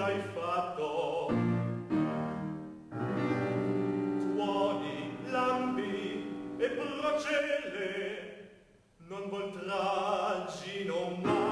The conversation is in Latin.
hai fatto tuoni lampi e procelle non voltraggi non mai